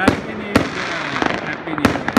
menarik ini happy nih.